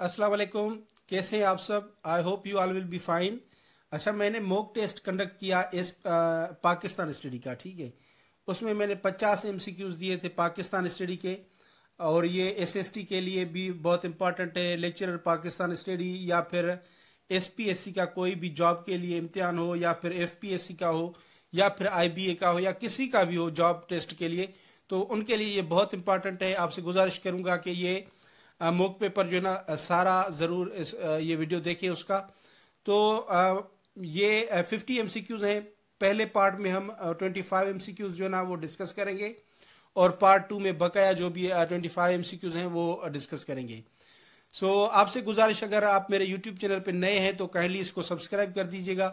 अस्सलाम वालेकुम कैसे हैं आप सब? I hope you all will be fine अच्छा मैंने मॉक टेस्ट कंडक्ट किया इस पाकिस्तान स्टडी का, ठीक है? उसमें मैंने 50 एम दिए थे पाकिस्तान स्टडी के, और ये एसएसटी के लिए भी बहुत इंपॉर्टेंट है। लेक्चरर पाकिस्तान स्टडी या फिर एसपीएससी का कोई भी जॉब के लिए इम्तिहान हो, या फिर एफपीएससी का हो, या फिर आईबीए का हो, या किसी का भी हो जॉब टेस्ट के लिए तो उनके लिए ये बहुत इंपॉर्टेंट है। आपसे गुजारिश करूँगा कि ये मोक पेपर जो है ना सारा ज़रूर इस ये वीडियो देखें उसका। तो ये फिफ्टी एम हैं। पहले पार्ट में हम ट्वेंटी फाइव एम जो ना वो डिस्कस करेंगे। और पार्ट टू में बकाया जो भी ट्वेंटी फाइव एम हैं वो डिस्कस करेंगे। सो so, आपसे गुजारिश अगर आप मेरे यूट्यूब चैनल पर नए हैं तो काइंडली इसको सब्सक्राइब कर दीजिएगा।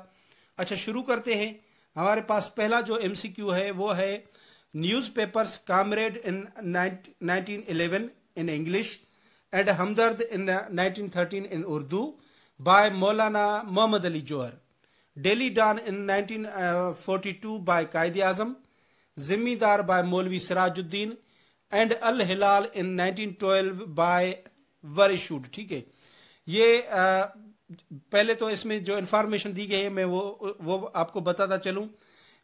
अच्छा शुरू करते हैं। हमारे पास पहला जो एमसीक्यू है वो है newspapers comrade in nineteen in English and Hamdard in 1913 in Urdu by Maulana Mohammad Ali Jauhar daily Dawn in 1942 by Quaid Azam Zamindar by Maulvi Sirajuddin and Al Hilal in 1912 by वरिशूट ठीक है? ये आ, पहले तो इसमें जो information दी गई है मैं वो वो आपको बताता चलूँ।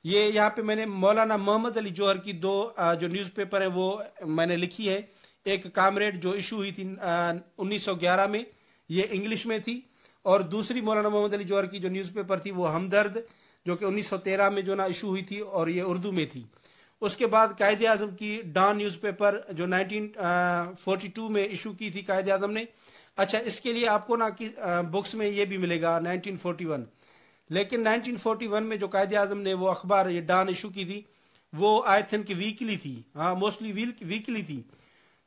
ये यहाँ पे मैंने मौलाना मोहम्मद अली जोहर की दो आ, जो न्यूज़पेपर है वो मैंने लिखी है। एक कामरेड जो इशू हुई थी उन्नीस सौ ग्यारह में, ये इंग्लिश में थी। और दूसरी मौलाना मोहम्मद अली जौहर की जो न्यूज़पेपर थी, वो हमदर्द, जो कि 1913 में जो ना इशू हुई थी और ये उर्दू में थी। उसके बाद कायद अजम की डॉन न्यूज़पेपर जो 1942 में इशू की थी कायद अजम ने। अच्छा इसके लिए आपको ना कि बुक्स में ये भी मिलेगा 1941 लेकिन 1941 में जो कायद अजम ने वो अखबार, ये डॉन इशू की थी, वो आई थिंक वीकली थी। हाँ मोस्टली वीकली थी।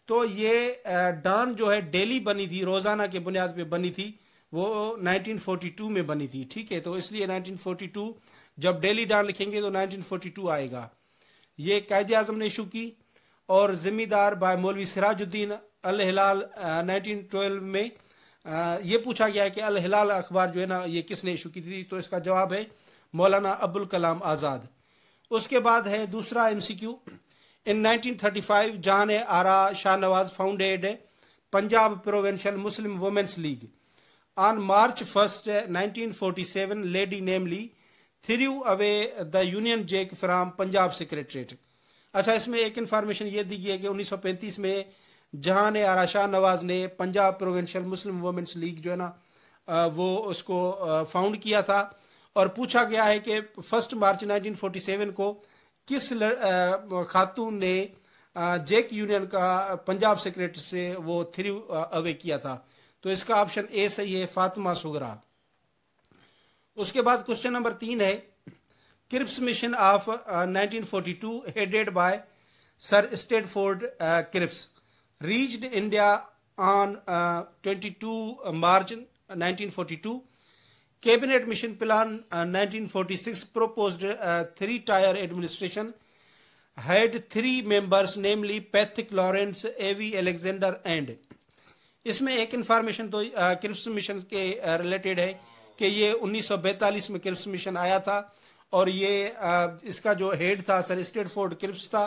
तो ये डान जो है डेली बनी थी रोज़ाना के बुनियाद पे बनी थी वो 1942 में बनी थी ठीक है? तो इसलिए 1942 जब डेली डान लिखेंगे तो 1942 आएगा। ये कायद आज़म ने इशू की और जिम्मेदार बाय मौलवी सिराजुद्दीन अल हिलाल नाइनटीन में आ, ये पूछा गया है कि अल हिलाल अखबार जो है ना ये किसने इशू की थी? तो इसका जवाब है मौलाना अबुल कलाम आज़ाद। उसके बाद है दूसरा MCQ in 1935 Jahanara Shah Nawaz founded Punjab provincial Muslim women's league on March first 1947 lady namely threw away the union jack from Punjab secretariat अच्छा इसमें एक इन्फॉर्मेशन ये दी गई है कि 1935 में जहान आरा शाह नवाज़ ने Punjab provincial Muslim women's league जो है ना वो उसको फाउंड किया था और पूछा गया है कि फ़र्स्ट मार्च 1947 को किस खातून ने जेक यूनियन का पंजाब सेक्रेटरी से वो थ्री अवे किया था? तो इसका ऑप्शन ए सही है, फातिमा सुगरा। उसके बाद क्वेश्चन नंबर तीन है, Cripps mission of 1942 headed by sir Stafford Cripps. Reached India on 22 March 1942 cabinet mission plan 1946 proposed three tier administration had three members namely Pethick Lawrence AV Alexander and इसमें एक information तो uh, Cripps mission के uh, related है कि ये 1942 में Cripps mission आया था और ये uh, इसका जो हेड था सर स्टेट फोर्ड क्रिप्स था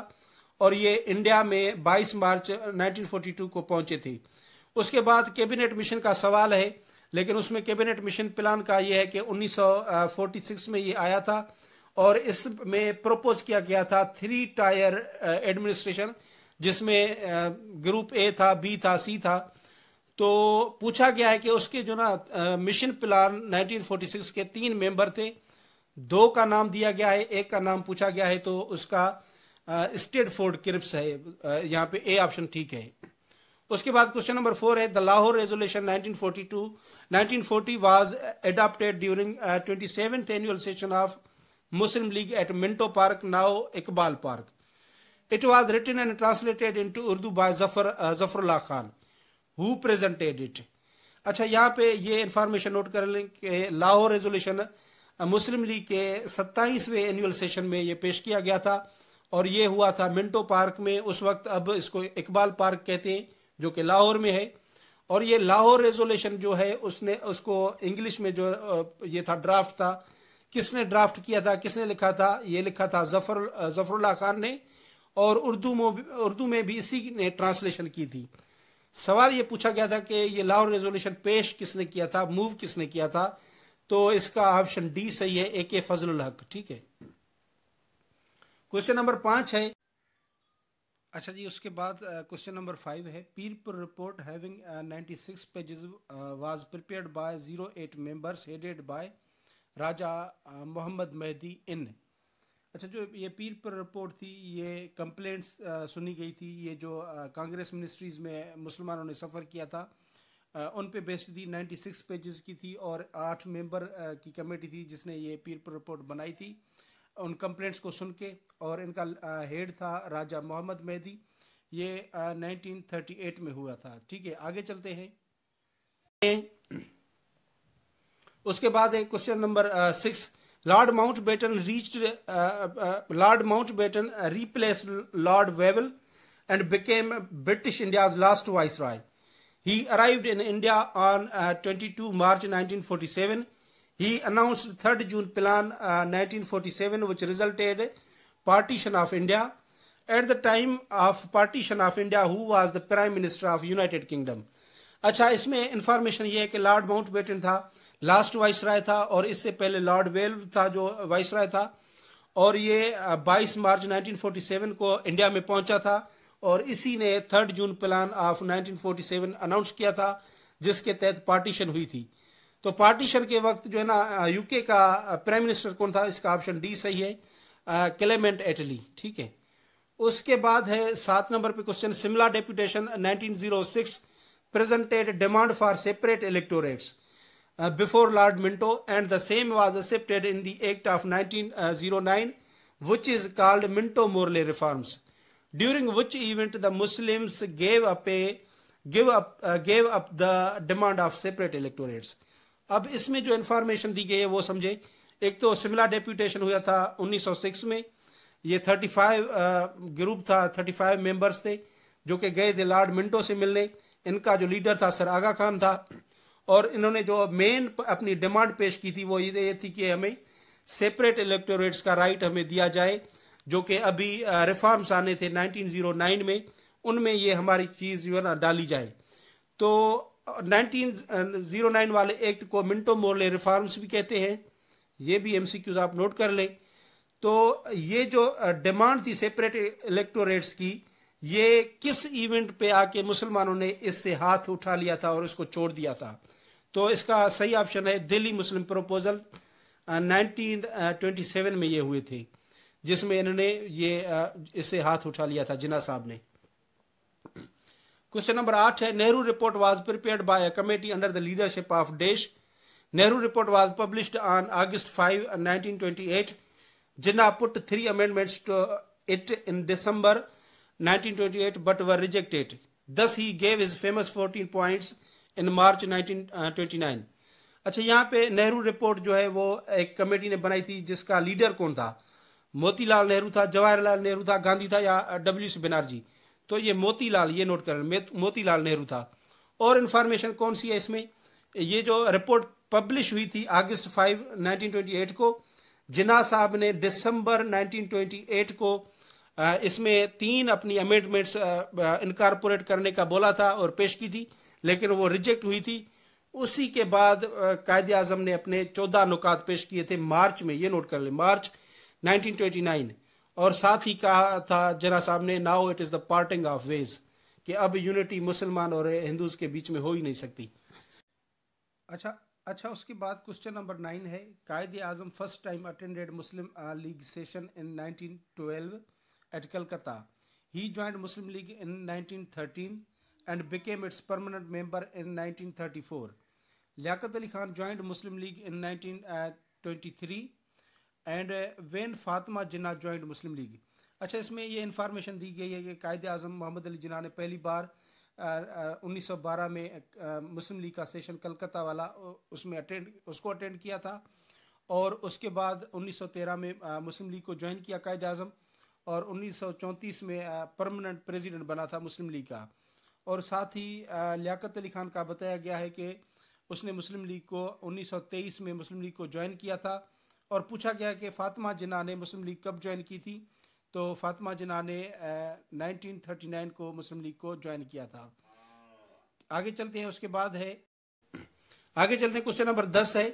और ये इंडिया में 22 मार्च 1942 को पहुँचे थे। उसके बाद कैबिनेट मिशन का सवाल है लेकिन उसमें कैबिनेट मिशन प्लान का यह है कि 1946 में ये आया था और इसमें प्रपोज किया गया था थ्री टायर एडमिनिस्ट्रेशन जिसमें ग्रुप ए था बी था सी था। तो पूछा गया है कि उसके जो ना मिशन प्लान 1946 के तीन मेंबर थे, दो का नाम दिया गया है, एक का नाम पूछा गया है तो उसका स्टेट फोर्ड क्रिप्स है यहाँ पे ए ऑप्शन ठीक है। उसके बाद क्वेश्चन नंबर फोर है the Lahore resolution 1942 1940 was adopted during twenty annual session of Muslim league at Minto park now Iqbal park it was written and translated into Urdu by Zafar Zafrullah Khan who presented it अच्छा यहाँ पे ये information note कर लें कि Lahore resolution मुस्लिम league के सत्ताईसवें annual session में ये पेश किया गया था और ये हुआ था मिंटो पार्क में। उस वक्त अब इसको इकबाल पार्क कहते हैं। जो कि लाहौर में है। और ये लाहौर रेजोल्यूशन जो है, उसने, उसको इंग्लिश में जो ये था ड्राफ्ट था। किसने ड्राफ्ट किया था, किसने लिखा था? ये लिखा था ज़फ़र जफरुल्ला खान ने। और उर्दू में उर्दू में भी इसी ने ट्रांसलेशन की थी। सवाल ये पूछा गया था कि ये लाहौर रेजोल्यूशन पेश किसने किया था मूव किसने किया था? तो इसका ऑप्शन डी सही है ए के फजल हक, ठीक है। क्वेश्चन नंबर पाँच है अच्छा जी, उसके बाद क्वेश्चन नंबर फाइव है। Pirpur report having ninety six pages was prepared by zero eight members headed by Raja Mohammad Mehdi in अच्छा जो ये पीर पर रिपोर्ट थी, ये कंप्लेंट्स सुनी गई थी। ये जो कांग्रेस मिनिस्ट्रीज़ में मुसलमानों ने सफ़र किया था उन पे बेस्ड थी 96 पेजेस की थी और आठ मेंबर की कमेटी थी जिसने ये पीर पर रिपोर्ट बनाई थी। उन कंप्लेंट्स को सुन के और इनका हेड था राजा मोहम्मद मेहदी। ये नाइनटीन थर्टी एट में हुआ था। ठीक है, आगे चलते हैं। उसके बाद एक question number six Lord Mountbatten reach Lord Mountbatten replace Lord Wavell and became British India last viceroy he arrived in India on twenty two March nineteen forty seven He announced 3rd June Plan uh, 1947, uh, which resulted partition of India. At the time of partition of India, who was the Prime Minister of United Kingdom? अच्छा इसमें information ये है कि Lord Mountbatten था last viceroy था और इससे पहले लॉर्ड वेल्व था जो वाइस राय था और ये 22 मार्च 1947 को इंडिया में पहुँचा था और इसी ने third June plan of 1947 announce किया था जिसके तहत पार्टीशन हुई थी तो पार्टीशन के वक्त जो है ना यूके का प्राइम मिनिस्टर कौन था? इसका ऑप्शन डी सही है। क्लेमेंट एटली ठीक है। उसके बाद है सात नंबर पे question Simla deputation 1906 presented demand for separate electorates before Lord Minto and the same was accepted in the act of 1909 which is called Minto Morley reforms during which event the Muslims gave up gave up the demand of separate electorates अब इसमें जो information दी गई है, वो समझे। एक तो Shimla deputation हुआ था 1906 में। ये 35 ग्रुप था 35 मेंबर्स थे, जो कि गए थे लॉर्ड मिंटो से मिलने। इनका जो लीडर था सर आगा खान था। और इन्होंने जो मेन अपनी डिमांड पेश की थी, वो ये थी कि हमें सेपरेट इलेक्टोरेट्स का राइट हमें दिया जाए, जो कि अभी रिफॉर्म्स आने थे 1909 में। उनमें ये हमारी चीज़ जो है ना, डाली जाए। तो 1909 वाले एक्ट को मिंटो मोरले रिफॉर्म्स भी कहते हैं। ये भी एमसीक्यूज आप नोट कर लें। तो ये जो डिमांड थी सेपरेट इलेक्टोरेट्स की, ये किस इवेंट पे आके मुसलमानों ने इससे हाथ उठा लिया था और इसको छोड़ दिया था? तो इसका सही ऑप्शन है दिल्ली मुस्लिम प्रपोजल। 1927 में ये हुए थे, जिसमें इन्होंने ये इससे हाथ उठा लिया था जिना साहब ने। क्वेश्चन नंबर आठ है Nehru report was prepared by a committee under the leadership of dash Nehru report was published on August 5 1928 Jinnah put three amendments to it in December 1928 but were rejected. Thus, he gave his famous 14 points in March 1929. अच्छा यहाँ पे Nehru report जो है, वो एक committee ने बनाई थी, जिसका लीडर कौन था मोतीलाल नेहरू था, जवाहरलाल नेहरू था, गांधी था या डब्ल्यू सी बनर्जी तो ये मोतीलाल, ये नोट कर मोतीलाल नेहरू था। और इन्फॉर्मेशन कौन सी है इसमें? ये जो रिपोर्ट पब्लिश हुई थी अगस्त 5 1928 को जिना साहब ने दिसंबर 1928 को इसमें तीन अपनी अमेंडमेंट्स इनकारपोरेट करने का बोला था और पेश की थी, लेकिन वो रिजेक्ट हुई थी। उसी के बाद कायदे आज़म ने अपने चौदह नुकात पेश किए थे मार्च में। ये नोट कर ले, मार्च 1929 और साथ ही कहा था जना साहब ने now it is the parting of ways कि अब यूनिटी मुसलमान और हिंदूज के बीच में हो ही नहीं सकती अच्छा अच्छा उसके बाद क्वेश्चन नंबर नाइन है Quaid Azam first time attended Muslim League session in 1912 at Calcutta. He joined Muslim League in 1913 and became its permanent member in 1934. Liaquat Ali Khan joined Muslim League in 1923 and when when Fatima joined Muslim League अच्छा इसमें ये information दी गई है कि कायद अजम मोहम्मद अली जिना ने पहली बार उन्नीस सौ बारह में मुस्लिम लीग का सेशन कलकत्ता वाला उसमें अटेंड उसको अटेंड किया था। और उसके बाद 1913 में मुस्लिम लीग को ज्वाइन किया कायद अजम और 1934 में परमानेंट प्रेसिडेंट बना था मुस्लिम लीग का। और साथ ही लियाकत अली खान का बताया गया है कि उसने मुस्लिम लीग को 1923 में मुस्लिम लीग को ज्वाइन किया था। और पूछा गया कि फातिमा जिना ने मुस्लिम लीग कब ज्वाइन की थी तो फातिमा जिना ने 1939 को मुस्लिम लीग को ज्वाइन किया था। आगे चलते हैं, उसके बाद है, आगे चलते हैं, क्वेश्चन नंबर दस है।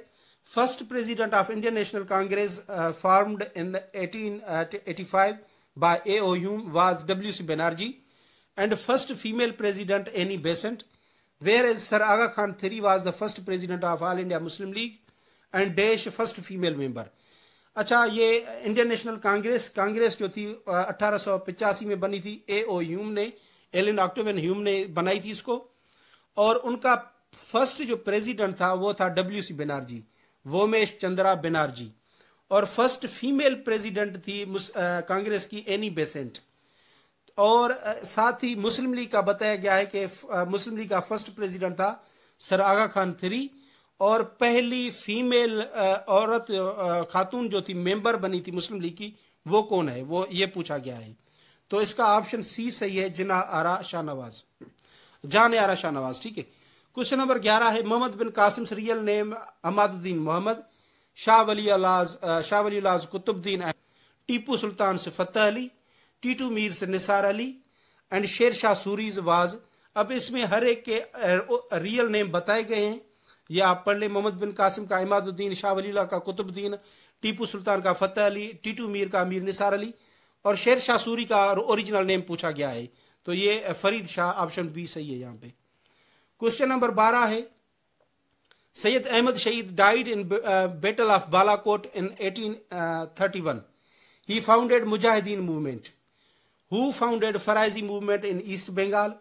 First president of Indian National Congress formed in 1885 by A O Hume was W C Banerjee and first female president Annie Besant. Whereas Sir Aga Khan three was the first president of All India Muslim League. And देश first female member अच्छा ये Indian national Congress Congress जो थी अठारह में बनी थी A O Hume ने एलिन ऑक्टोवन ह्यूम ने बनाई थी इसको। और उनका फ़र्स्ट जो प्रेसिडेंट था, वो था डब्ल्यू सी बेनार्जी वोमेश चंद्रा बेनार्जी और फ़र्स्ट फीमेल प्रेसिडेंट थी कांग्रेस की एनी बेसेंट और साथ ही मुस्लिम लीग का बताया गया है कि मुस्लिम लीग का फ़र्स्ट प्रेसिडेंट था सर आगा खान थ्री और पहली फीमेल औरत खातून जो थी, मेंबर बनी थी मुस्लिम लीग की, वो कौन है? वो ये पूछा गया है। तो इसका ऑप्शन सी सही है, जिना आरा शाहनवाज। जान आरा शाहनवाज, ठीक है? क्वेश्चन नंबर ग्यारह है, मोहम्मद बिन कासिम रियल नेम अहमदुद्दीन मोहम्मद, शाह वली अलाज अलाज कुतुबुद्दीन टीपू सुल्तान से फतेह अली, टीटू मीर से निसार अली, एंड शेर शाह सूरीज वाज। अब इसमें हर एक के रियल नेम बताए गए हैं। ये आप पढ़ ले, मोहम्मद बिन कासिम का इमादुद्दीन, शाह वलीला का कुतुबुद्दीन, टीपू सुल्तान का फतेह अली, टीटू मीर का मीर निसार अली और शेर शाह सूरी का ओरिजिनल नेम पूछा गया है। तो ये फरीद शाह, ऑप्शन बी सही है यहाँ पे। क्वेश्चन नंबर बारह है। Syed Ahmad Shaheed died in battle of Balakot in 1831 he founded Mujahideen movement. Who founded Faraizi movement in East Bengal?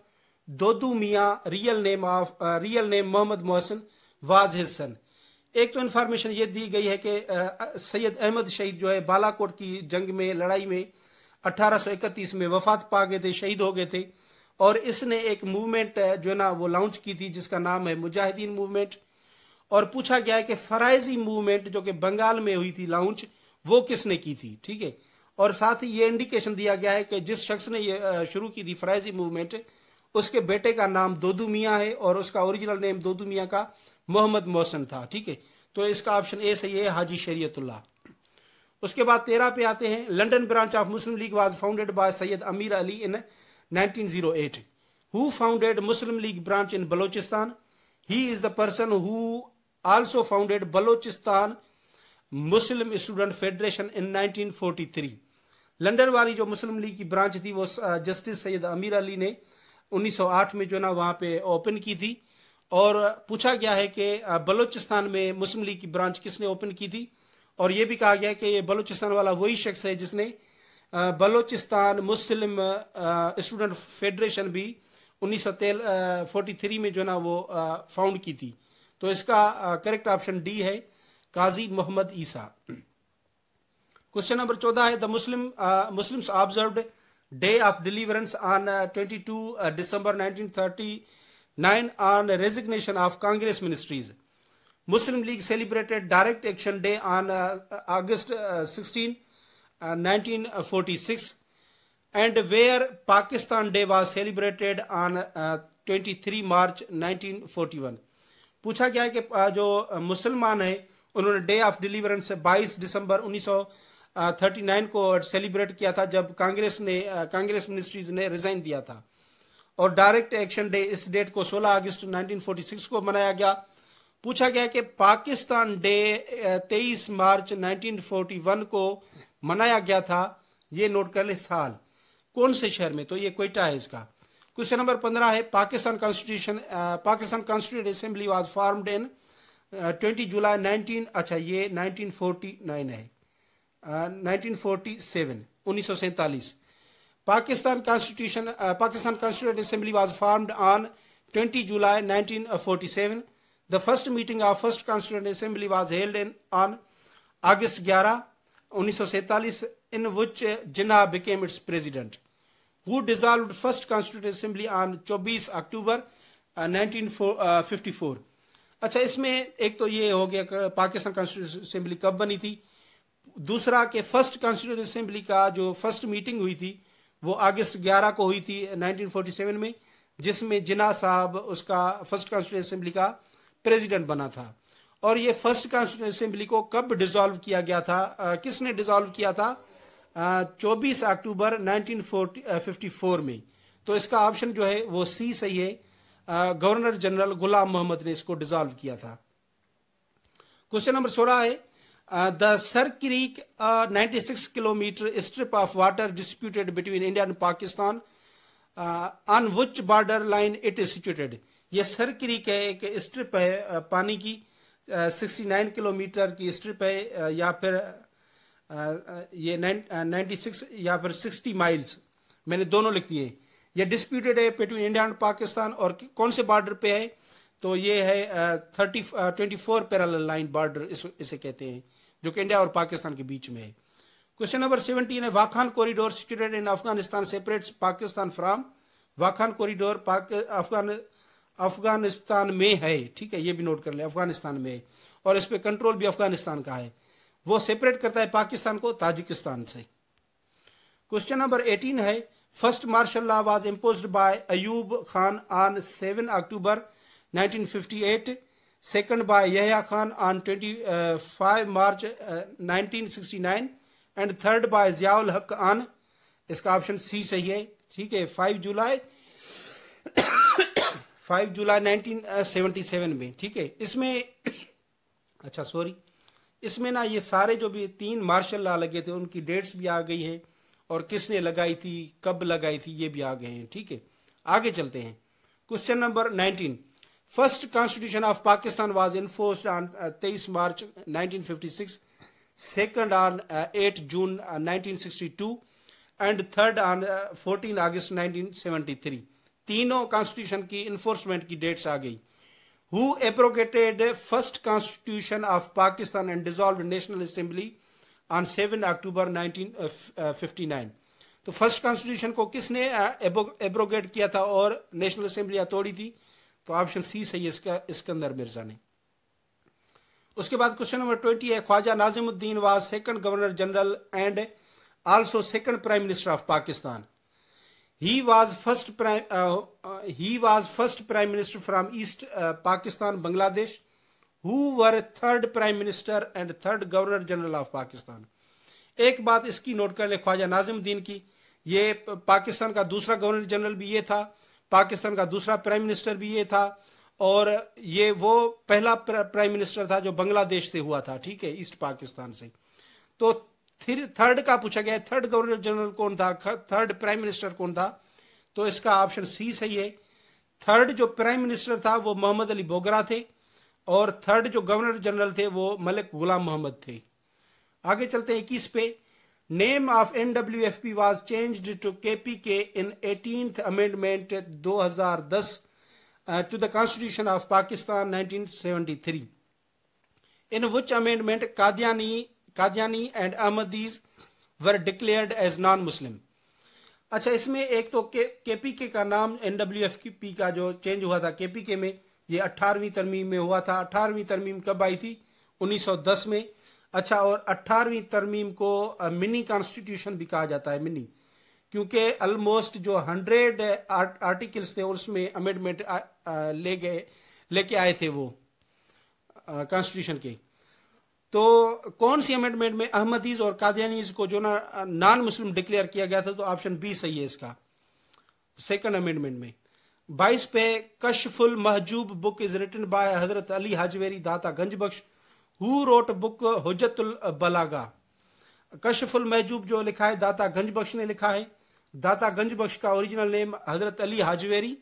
Dudu Miyan, real name of real name Mohammad Mohsin. Was his son एक तो information ये दी गई है कि सैयद अहमद शहीद जो है बालाकोट की जंग में, लड़ाई में 1831 में वफात पा गए थे, शहीद हो गए थे और इसने एक मूवमेंट जो है ना, वो लॉन्च की थी, जिसका नाम है मुजाहिदीन मूवमेंट और पूछा गया है कि फराइजी मूवमेंट जो कि बंगाल में हुई थी लॉन्च वो किसने की थी? ठीक है? और साथ ही ये इंडिकेशन दिया गया है कि जिस शख्स ने ये शुरू की थी फराइजी मूवमेंट उसके बेटे का नाम दोदू मियाँ है और उसका ओरिजिनल नेम दोदू मियाँ का मोहम्मद मोहसन था, ठीक है? तो इसका ऑप्शन ए सही है हाजी शरीयतुल्लाह। उसके बाद तेरह पे आते हैं, London branch of Muslim League was founded by Syed Ameer Ali in 1908 who founded Muslim League branch in Balochistan? He is the person who also founded Balochistan Muslim student federation in 1943 London वाली जो मुस्लिम league की branch थी, वो justice Syed Ameer Ali ने 1908 में जो ना, वहाँ पे ओपन की थी। और पूछा गया है कि बलूचिस्तान में मुस्लिम लीग की ब्रांच किसने ओपन की थी? और ये भी कहा गया कि ये बलूचिस्तान वाला वही शख्स है जिसने बलूचिस्तान मुस्लिम स्टूडेंट फेडरेशन भी उन्नीस थ्री में जो ना वो फाउंड की थी। तो इसका करेक्ट ऑप्शन डी है, काजी मोहम्मद ईसा। क्वेश्चन नंबर चौदह है the Muslim Muslims observed day of deliverance on twenty two December nineteen thirty 9 on resignation of Congress ministries. Muslim League celebrated Direct Action Day on uh, August uh, 16, uh, 1946 and where Pakistan Day was celebrated on uh, 23 March 1941. पूछा गया कि जो मुसलमान है उन्होंने day of deliverance 22 दिसंबर 1939 को celebrate किया था जब कांग्रेस ने कांग्रेस मिनिस्ट्रीज ने रिजाइन दिया था और डायरेक्ट एक्शन डे इस डेट को 16 अगस्त 1946 को मनाया गया। पूछा गया कि पाकिस्तान डे 23 मार्च 1941 को मनाया गया था ये नोट कर ले साल। कौन से शहर में? तो ये कोयटा है इसका। क्वेश्चन नंबर पंद्रह है Pakistan constitution Pakistan constituent assembly was formed in twenty July 19 अच्छा ये 1949 है uh, 1947 1947 Pakistan Constitution, uh, Pakistan Constituent Assembly was formed on 20 July 1947. The first meeting of First Constituent Assembly was held in, on August 11, 1947, in which uh, Jinnah became its president. Who dissolved First Constituent Assembly on 24 October uh, 1954. अच्छा इसमें एक तो ये हो गया Pakistan constitution assembly कब बनी थी दूसरा कि फ़र्स्ट कॉन्स्टिट्यूशन असेंबली का जो फ़र्स्ट मीटिंग हुई थी वो अगस्त 11 को हुई थी 1947 में जिसमें जिना साहब उसका फ़र्स्ट कॉन्स्टिट्यूशन असेंबली का प्रेसिडेंट बना था। और ये फ़र्स्ट कॉन्स्टिट्यूशन असेंबली को कब डिसॉल्व किया गया था आ, किसने डिसॉल्व किया था? चौबीस अक्टूबर 1954 में। तो इसका ऑप्शन जो है वो सी सही है। गवर्नर जनरल गुलाम मोहम्मद ने इसको डिजॉल्व किया था। क्वेश्चन नंबर सोलह है the Sir Creek 96 kilometre strip of water disputed between India and Pakistan on which border line it is situated ये सर क्रीक है एक स्ट्रिप है uh, पानी की सिक्सटी नाइन किलोमीटर की स्ट्रिप है uh, या फिर uh, ये नाइन्टी सिक्स या फिर सिक्सटी माइल्स मैंने दोनों लिख दिए ये डिस्प्यूटेड है बिटवीन इंडिया एंड पाकिस्तान और कौन से बॉर्डर पे है? तो ये है thirty twenty four parallel line border इसे कहते हैं। जो कि इंडिया और पाकिस्तान के बीच में है। क्वेश्चन नंबर सेवनटीन है, Wakhan corridor situated in Afghanistan separates Pakistan from Wakhan corridor Afghan, Afghanistan में है। ठीक है, ये भी नोट कर ले, अफ़गानिस्तान में और इस पर कंट्रोल भी अफ़गानिस्तान का है। वो सेपरेट करता है पाकिस्तान को ताजिकिस्तान से। क्वेश्चन नंबर एटीन है first martial law was impose by Ayub Khan on 7 October 1958 second by Yahya Khan on 25 March uh, 1969 and third by Ziaul Haq on इसका ऑप्शन सी सही है। ठीक है 5 जुलाई 5 जुलाई 1977 में। ठीक है इसमें अच्छा सॉरी इसमें ना ये सारे जो भी तीन मार्शल लॉ लगे थे उनकी डेट्स भी आ गई हैं। और किसने लगाई थी कब लगाई थी ये भी आ गए हैं। ठीक है आगे चलते हैं। Question number 19 first constitution of Pakistan was enforced on तेईस March 1956 second on 8 June 1962 and third on 14 August 1973 तीनों कॉन्स्टिट्यूशन की इन्फोर्समेंट की डेट्स आ गई। Who abrogated first constitution of Pakistan and dissolve National Assembly on 7 October 1959 तो first constitution को किसने abrogate किया था और नेशनल असेंबली तोड़ी थी? तो ऑप्शन सी सही है इसका इसकंदर मिर्ज़ा ने उसके बाद क्वेश्चन नंबर ट्वेंटी है, Khawaja Nazimuddin was second governor general and also second prime minister of Pakistan he was first prime he was first prime minister from East Pakistan Bangladesh who were third prime minister and third governor general of Pakistan एक बात इसकी note कर ले ख्वाजा नाजिमुद्दीन की। ये पाकिस्तान का दूसरा governor general भी ये था। पाकिस्तान का दूसरा प्राइम मिनिस्टर भी ये था और ये वो पहला प्राइम मिनिस्टर था जो बांग्लादेश से हुआ था, ठीक है, ईस्ट पाकिस्तान से। तो फिर थर्ड का पूछा गया थर्ड गवर्नर जनरल कौन था थर्ड प्राइम मिनिस्टर कौन था? तो इसका ऑप्शन सी सही है। थर्ड जो प्राइम मिनिस्टर था वो मोहम्मद अली बोगरा थे और थर्ड जो गवर्नर जनरल थे वो मलिक गुलाम मोहम्मद थे। आगे चलते हैं इक्कीस पे। P was change to K P in eighteen amendment amendment 2010 to the constitution of Pakistan 1973 in which amendment Qadiani Qadiani and Ahmadis were declared as non Muslim अच्छा इसमें एक तो के पी के का नाम एन डब्ल्यू एफ़ पी का जो चेंज हुआ था के पी के में, ये अठारहवीं तरमीम में हुआ था। अठारहवीं तरमीम कब आई थी? 1910 में। अच्छा और अठारहवीं तरमीम को मिनी कॉन्स्टिट्यूशन भी कहा जाता है, मिनी। क्योंकि ऑलमोस्ट जो हंड्रेड आर्टिकल्स थे, उसमें अमेंडमेंट ले गए, लेके आए थे वो कॉन्स्टिट्यूशन के। तो कौन सी अमेंडमेंट में अहमदीज और कादियानीज को जो ना नॉन मुस्लिम डिक्लेयर किया गया था तो ऑप्शन बी सही है इसका सेकंड अमेंडमेंट में। बाईस पे Kashful Mahjub book is written by Hazrat Ali Hajweri Data Ganj Bakhsh who wrote book Hujjatul Balagha Kashful Mahjub जो लिखा है दाता गंज बख्श ने लिखा है दाता गंज बख्श का ओरिजिनल नेम हज़रत अली हाजवेरी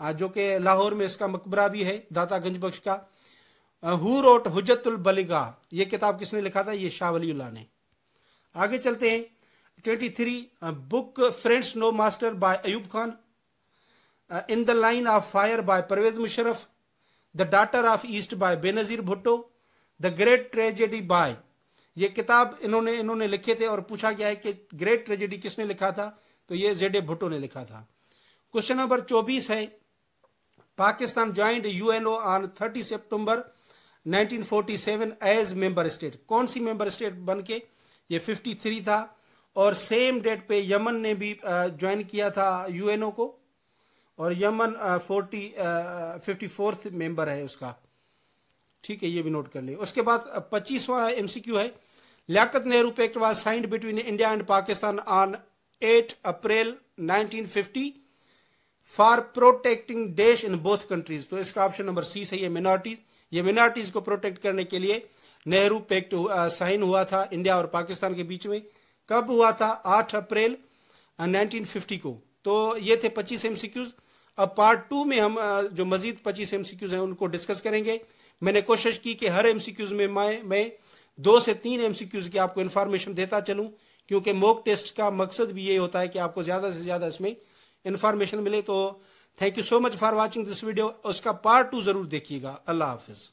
जो कि लाहौर में इसका मकबरा भी है दाता गंज बख्श का हु रोट हजतुल बलिगा ये किताब किसने लिखा था ये शाह वली ने आगे चलते हैं twenty three book friends not master by Ayub Khan uh, in the line of fire by Parvez Musharraf, The Daughter of East by Benazir Bhutto, great Great by ये किताब इन्होंने इन्होंने लिखे थे और पूछा गया है कि ग्रेट ट्रेजेडी किसने लिखा था? तो ये जेडे भुट्टो ने लिखा था। क्वेश्चन नंबर 24 है। Pakistan joined UNO on 30 September 1947 as member state कौन सी मेंबर स्टेट बन के? ये 53 था। और सेम डेट पे यमन ने भी ज्वाइन किया था यूएनओ को। और Yemen forty fifty fourth member है उसका। ठीक है, ये भी नोट कर ले। उसके बाद पच्चीसवा एमसीक्यू है। Liaquat Nehru pact was signed between India and Pakistan on 8 April 1950 for protecting देश इन बोथ कंट्रीज़ तो इसका ऑप्शन नंबर सी सही है मिनोरिटीज ये मिनोरिटीज को प्रोटेक्ट करने के लिए नेहरू पैक्ट साइन हुआ था इंडिया और पाकिस्तान के बीच में। कब हुआ था? 8 अप्रैल 1950 को। तो ये थे 25 एमसीक्यूज अब पार्ट टू में हम जो मजीद 25 एमसीक्यूज हैं, उनको डिस्कस करेंगे। मैंने कोशिश की कि हर एमसीक्यूज में मैं मैं दो से तीन एमसीक्यूज की आपको इन्फॉर्मेशन देता चलूँ, क्योंकि मॉक टेस्ट का मकसद भी ये होता है कि आपको ज़्यादा से ज़्यादा इसमें इन्फॉर्मेशन मिले। तो thank you so much for watching this video उसका पार्ट टू ज़रूर देखिएगा। अल्लाह हाफिज़।